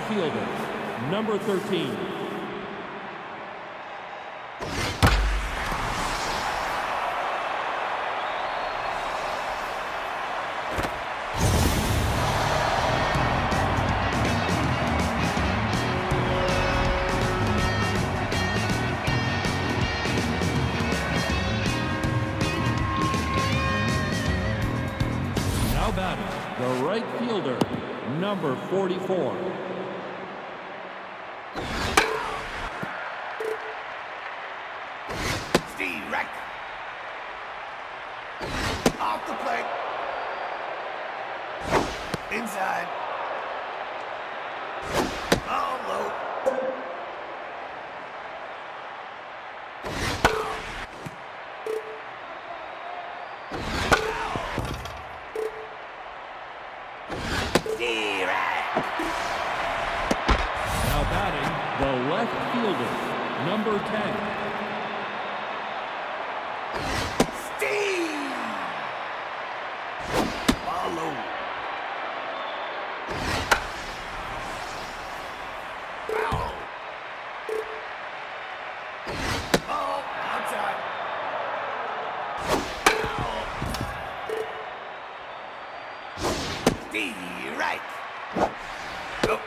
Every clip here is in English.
center fielder, number 13. Number 10. Steve. Ball low. Foul. Ball outside. Foul. Steve right. Oh,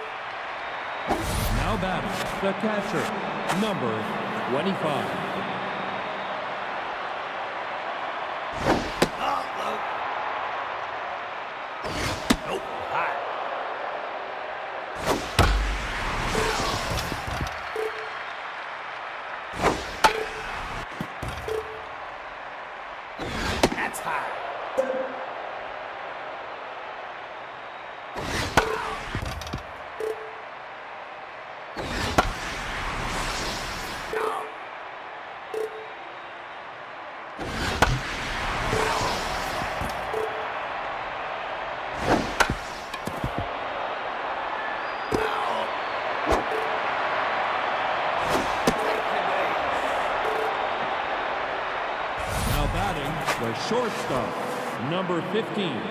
Now batting, the catcher, number 25. ball low. Nope, high. That's high. Now batting, the shortstop, number 15.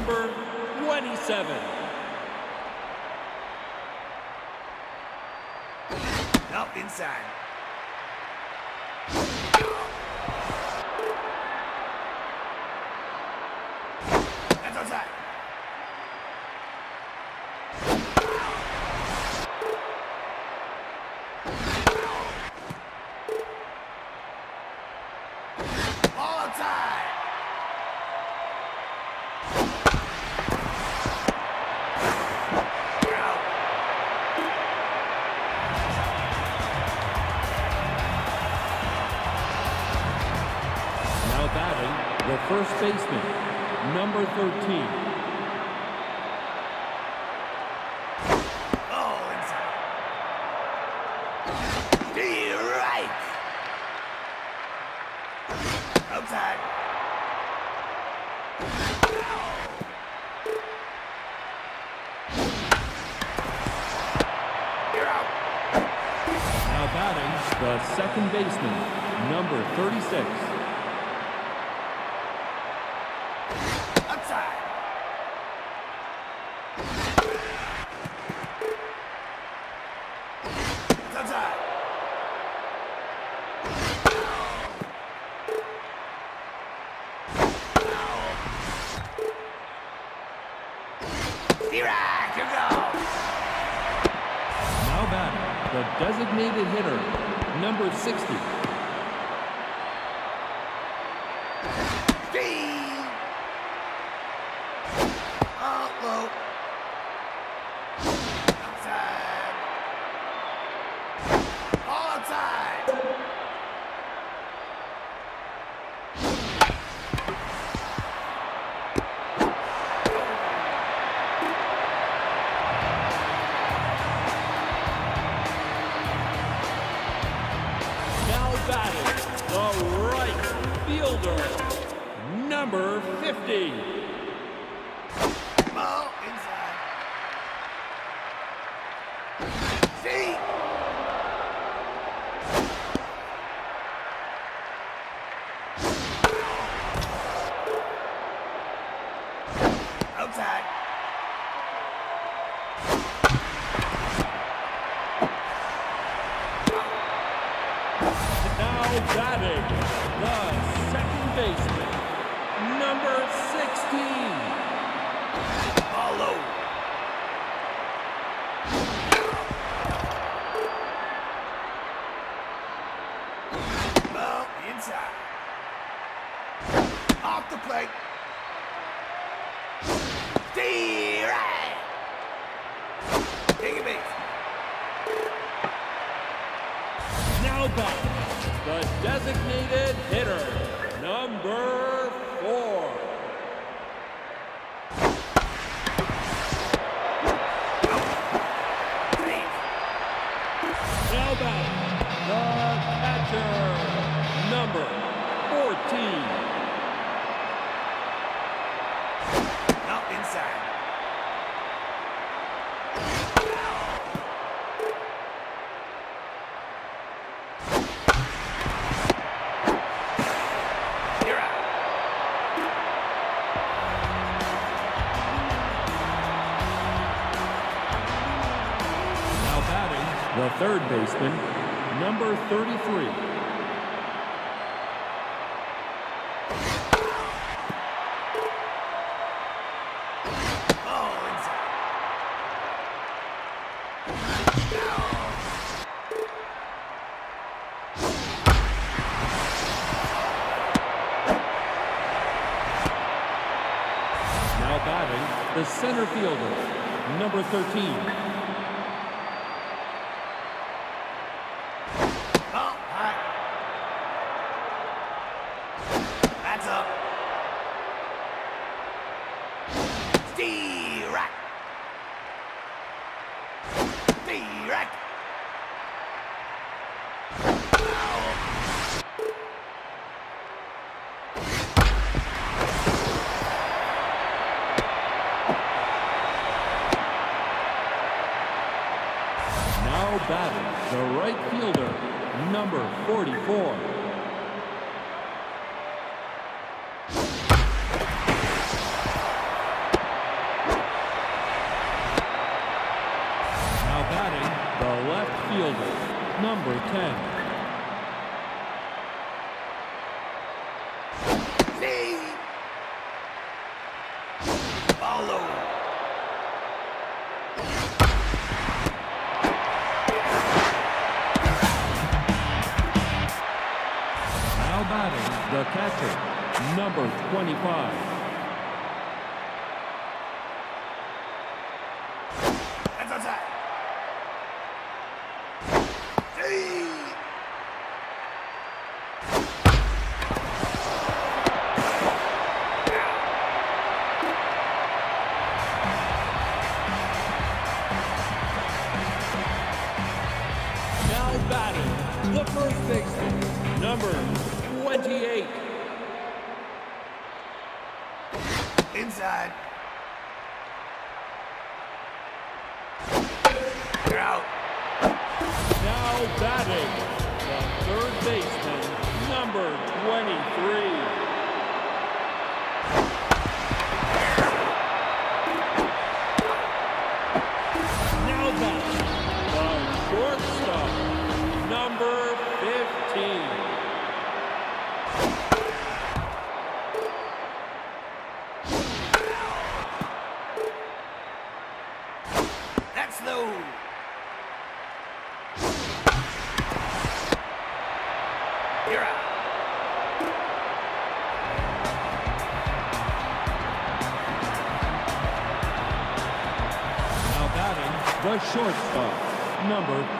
Number 27. the second baseman, number 36, the right fielder, number 50. The designated hitter, number four. 33. Now batting, the center fielder, number 13, the catcher, number 25.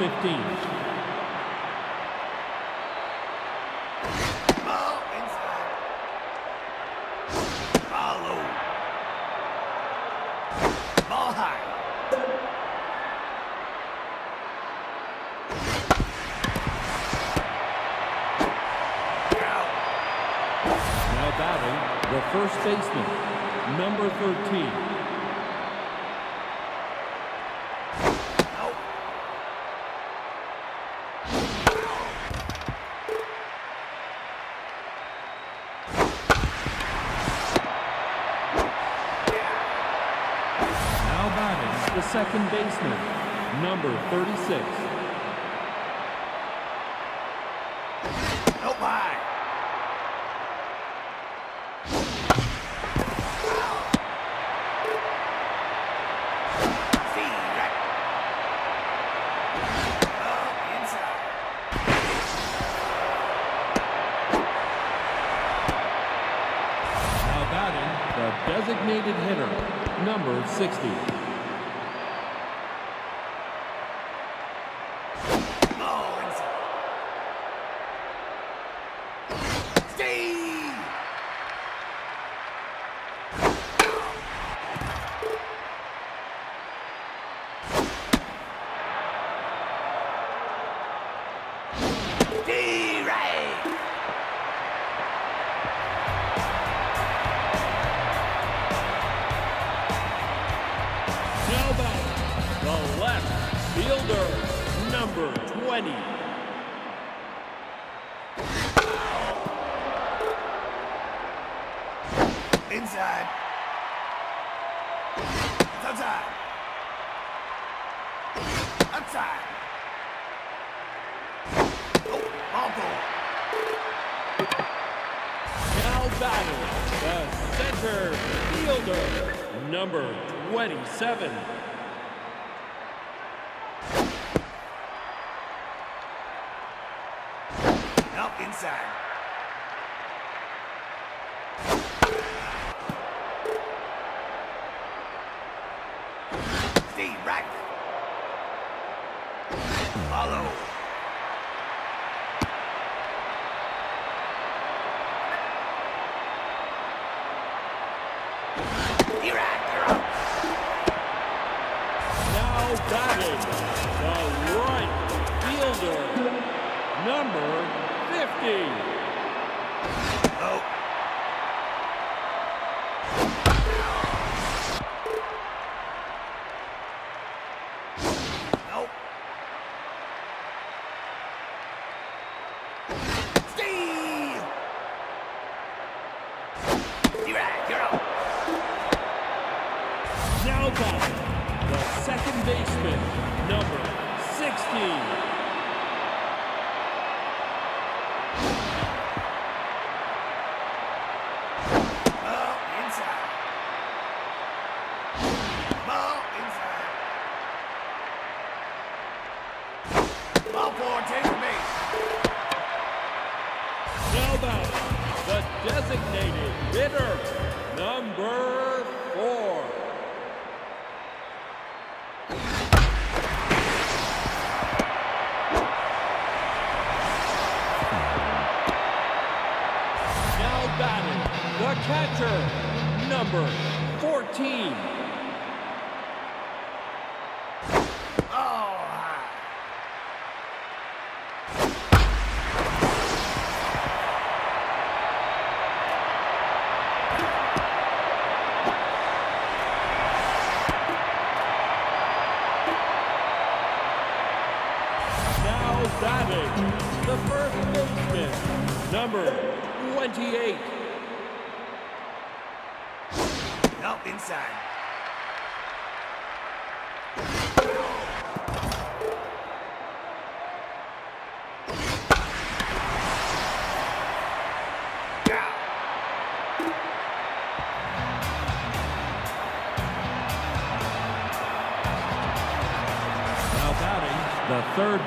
15. the second baseman, number 36, inside. It's outside. Outside. Oh, ball Now battle the center fielder, number 27.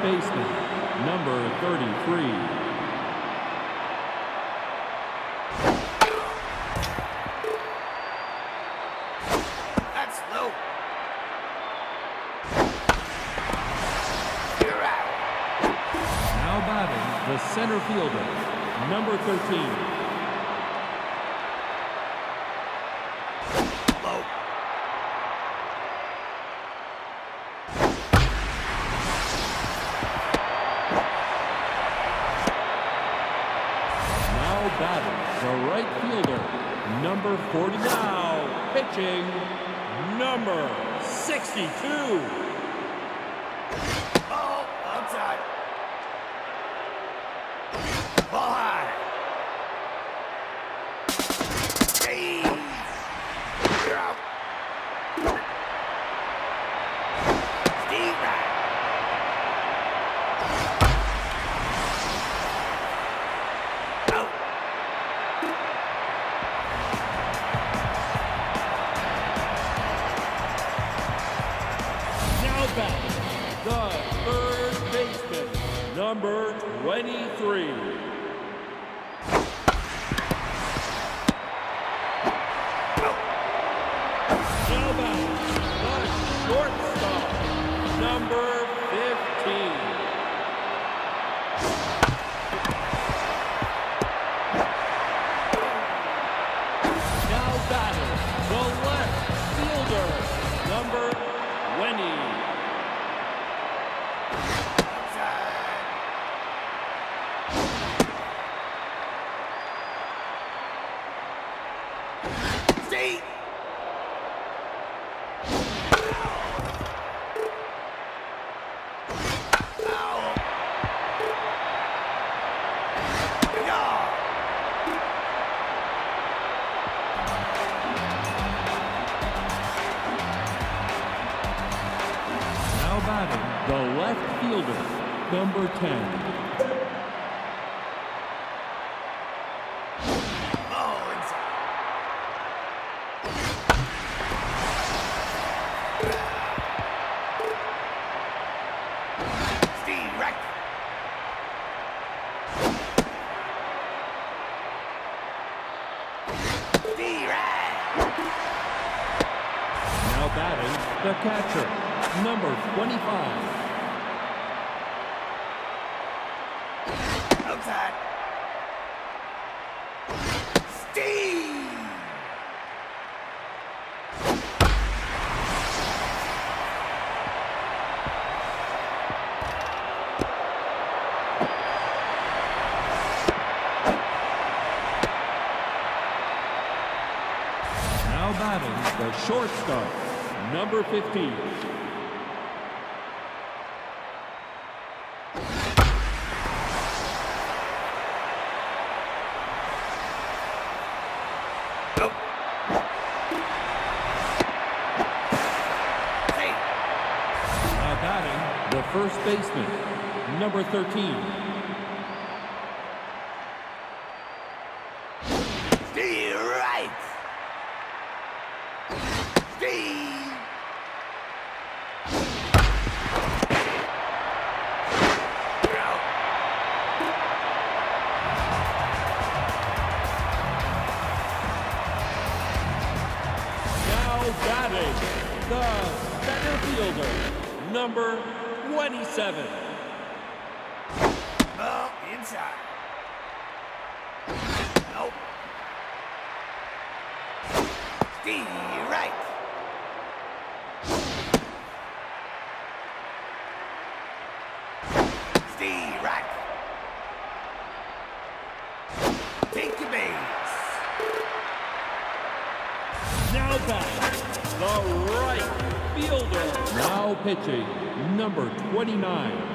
space. Now, pitching number 62. number 10. Now batting, the catcher, number 25, number 15. first baseman, number 13. Steve Wright! Steve! number 27. Oh, inside. Nope. Steve. pitching, number 29,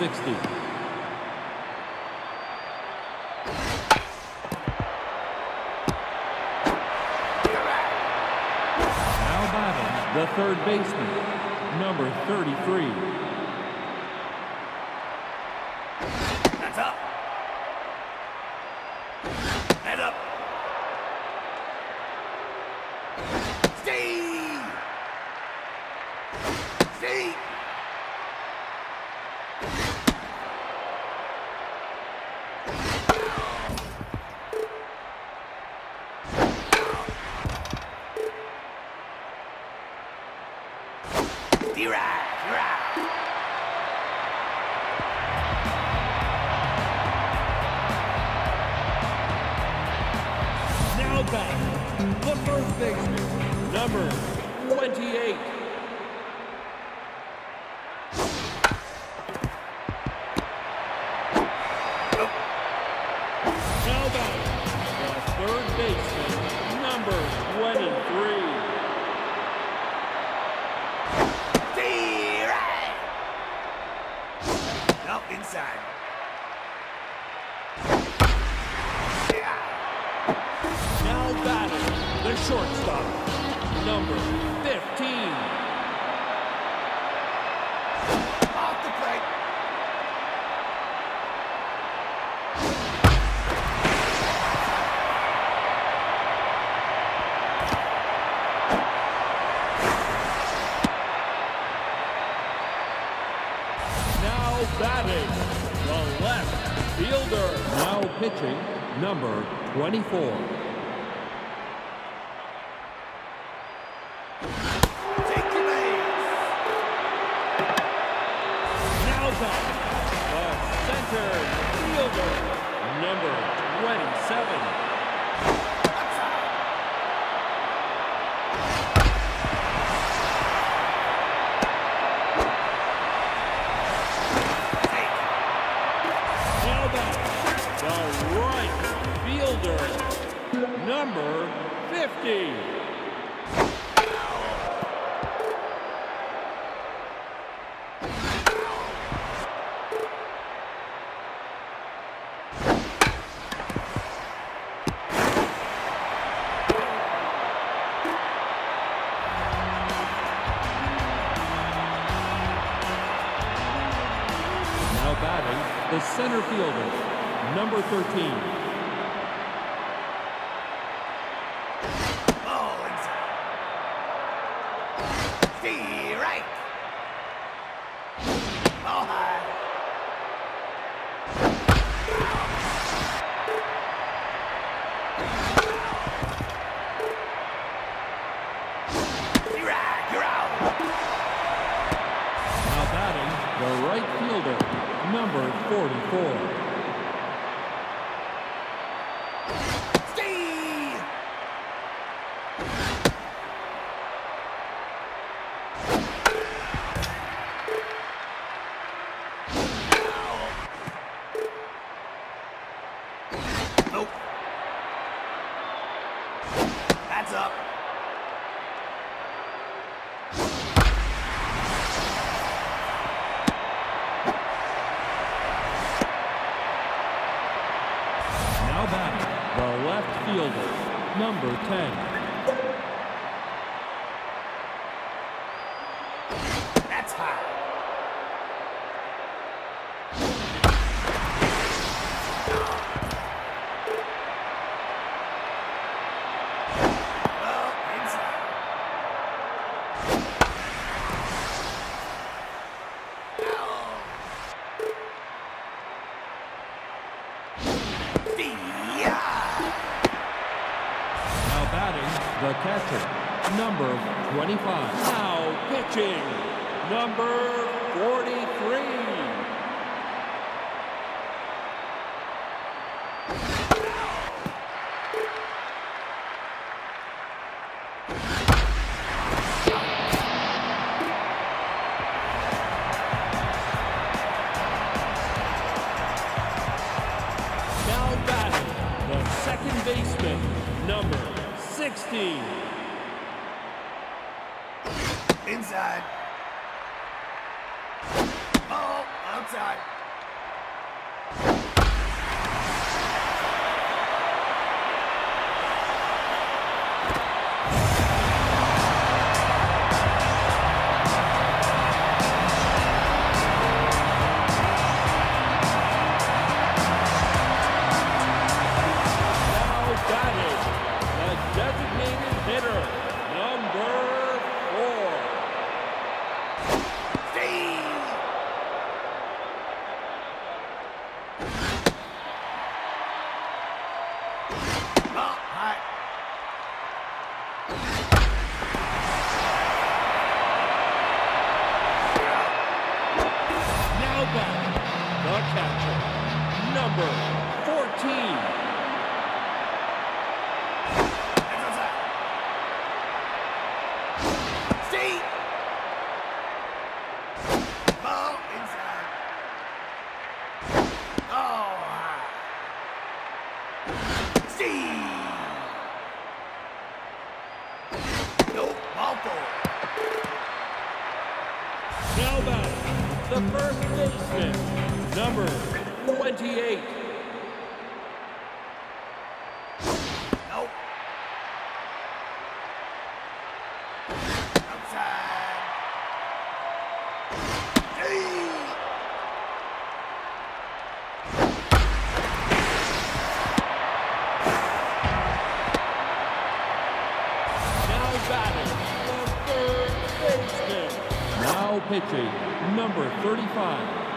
60. Now batting the third baseman, number 33. number 20. number 50. 25. Now pitching, number 43. you Now pitching, number 35.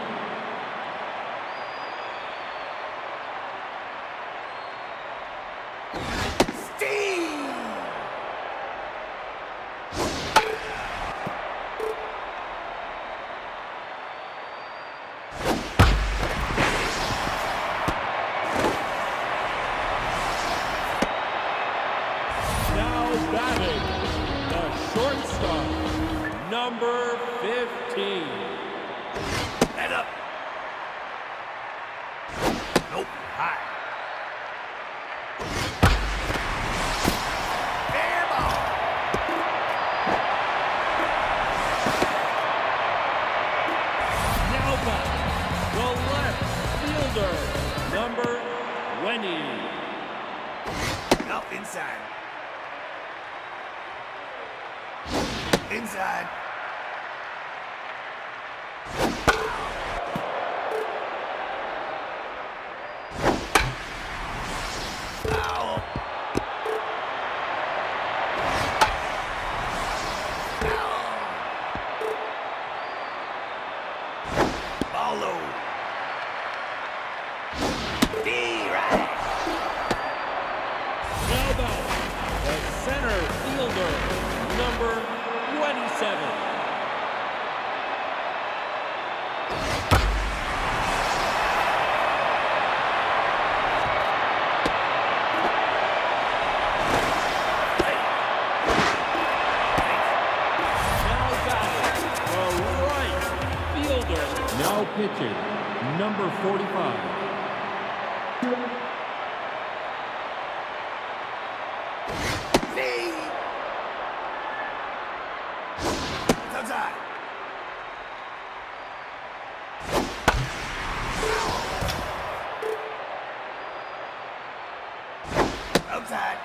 Outside.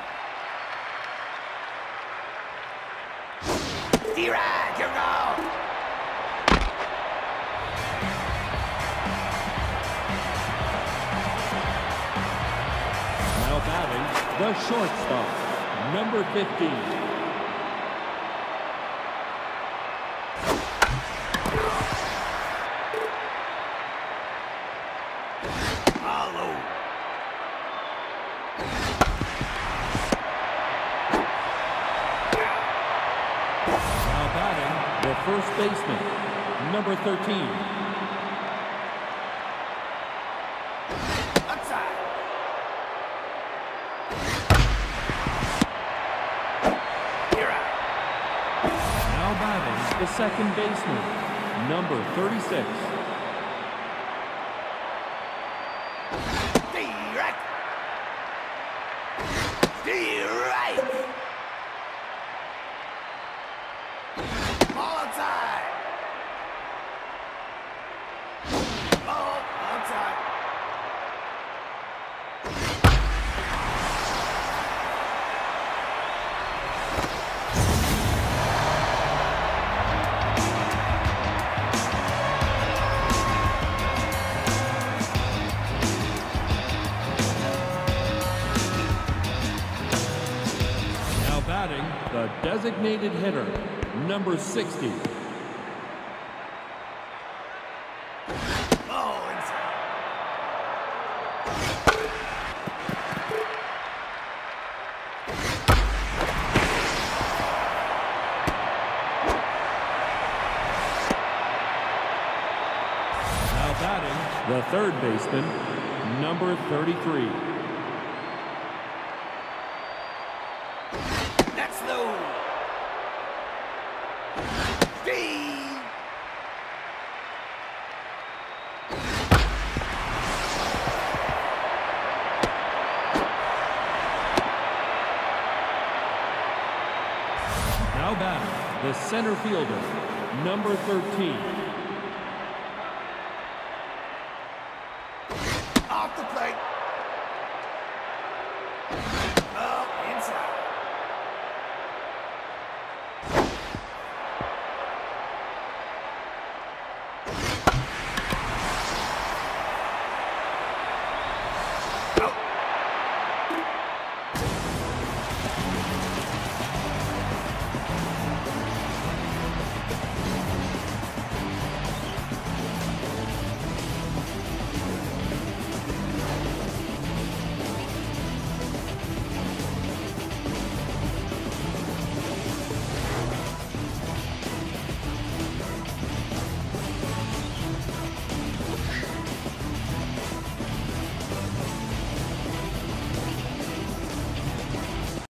D-Rag, here we go. Now batting, the shortstop, number 15. 14. second baseman, number 36, 60. Now batting, the third baseman, number 33. The center fielder, number 13.